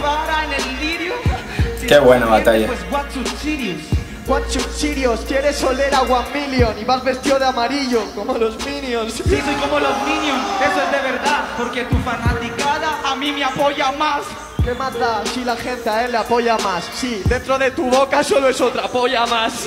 para en el lirio. Qué buena batalla. Pues what's your serious? What's? Quieres oler a One Million y vas vestido de amarillo, como los Minions. Sí, soy como los Minions, eso es de verdad, porque tu fanaticada a mí me apoya más. ¿Qué más da si la gente a él le apoya más? Sí, dentro de tu boca solo es otra polla más.